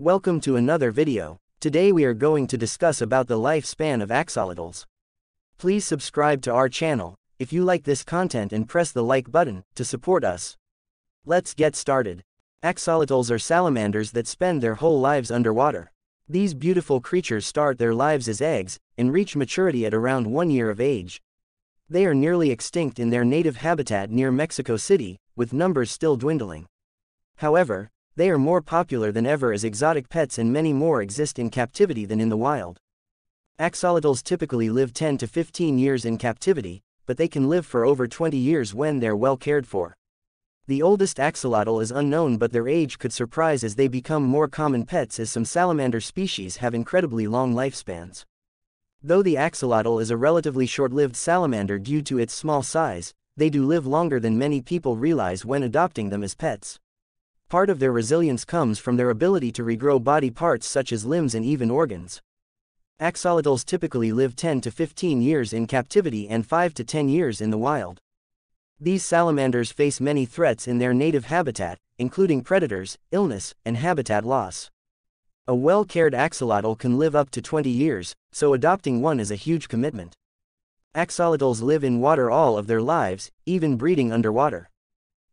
Welcome to another video. Today we are going to discuss about the lifespan of axolotls. Please subscribe to our channel, if you like this content and press the like button, to support us. Let's get started. Axolotls are salamanders that spend their whole lives underwater. These beautiful creatures start their lives as eggs, and reach maturity at around one year of age. They are nearly extinct in their native habitat near Mexico City, with numbers still dwindling. However, they are more popular than ever as exotic pets and many more exist in captivity than in the wild. Axolotls typically live 10 to 15 years in captivity, but they can live for over 20 years when they're well cared for. The oldest axolotl is unknown but their age could surprise as they become more common pets as some salamander species have incredibly long lifespans. Though the axolotl is a relatively short-lived salamander due to its small size, they do live longer than many people realize when adopting them as pets. Part of their resilience comes from their ability to regrow body parts such as limbs and even organs. Axolotls typically live 10 to 15 years in captivity and 5 to 10 years in the wild. These salamanders face many threats in their native habitat, including predators, illness, and habitat loss. A well-cared axolotl can live up to 20 years, so adopting one is a huge commitment. Axolotls live in water all of their lives, even breeding underwater.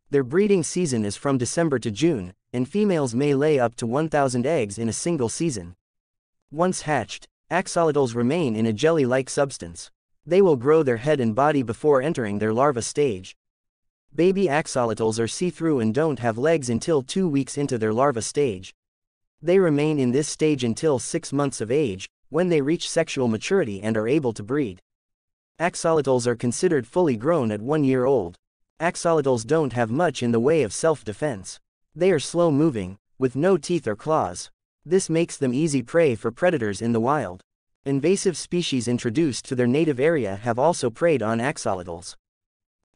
Their breeding season is from December to June, and females may lay up to 1,000 eggs in a single season. Once hatched, axolotls remain in a jelly-like substance. They will grow their head and body before entering their larva stage. Baby axolotls are see-through and don't have legs until two weeks into their larva stage. They remain in this stage until six months of age, when they reach sexual maturity and are able to breed. Axolotls are considered fully grown at one year old. Axolotls don't have much in the way of self-defense. They are slow-moving, with no teeth or claws. This makes them easy prey for predators in the wild. Invasive species introduced to their native area have also preyed on axolotls.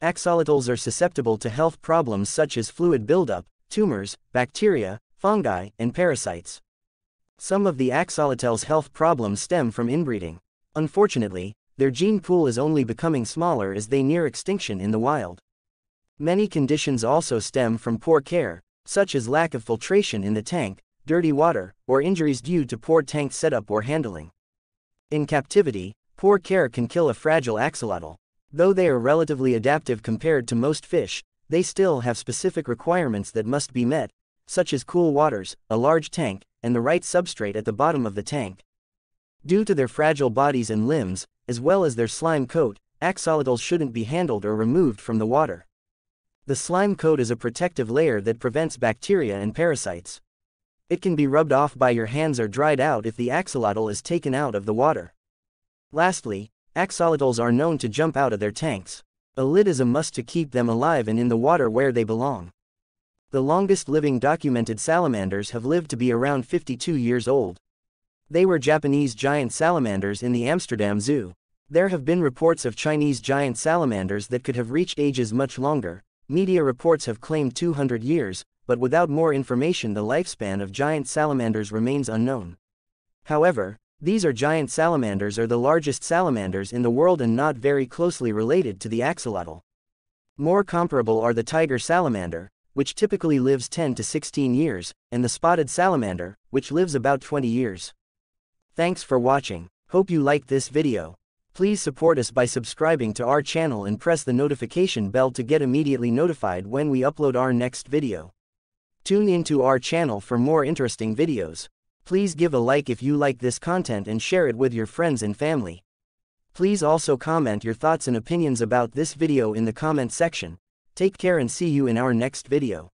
Axolotls are susceptible to health problems such as fluid buildup, tumors, bacteria, fungi, and parasites. Some of the axolotl's health problems stem from inbreeding. Unfortunately, their gene pool is only becoming smaller as they near extinction in the wild. Many conditions also stem from poor care, such as lack of filtration in the tank, dirty water, or injuries due to poor tank setup or handling. In captivity, poor care can kill a fragile axolotl. Though they are relatively adaptive compared to most fish, they still have specific requirements that must be met, such as cool waters, a large tank, and the right substrate at the bottom of the tank. Due to their fragile bodies and limbs, as well as their slime coat, axolotls shouldn't be handled or removed from the water. The slime coat is a protective layer that prevents bacteria and parasites. It can be rubbed off by your hands or dried out if the axolotl is taken out of the water. Lastly, axolotls are known to jump out of their tanks. A lid is a must to keep them alive and in the water where they belong. The longest living documented salamanders have lived to be around 52 years old. They were Japanese giant salamanders in the Amsterdam Zoo. There have been reports of Chinese giant salamanders that could have reached ages much longer, Media reports have claimed 200 years, but without more information the lifespan of giant salamanders remains unknown. However, these are giant salamanders are the largest salamanders in the world and not very closely related to the axolotl. More comparable are the tiger salamander, which typically lives 10 to 16 years, and the spotted salamander, which lives about 20 years. Thanks for watching, hope you liked this video. Please support us by subscribing to our channel and press the notification bell to get immediately notified when we upload our next video. Tune into our channel for more interesting videos. Please give a like if you like this content and share it with your friends and family. Please also comment your thoughts and opinions about this video in the comment section. Take care and see you in our next video.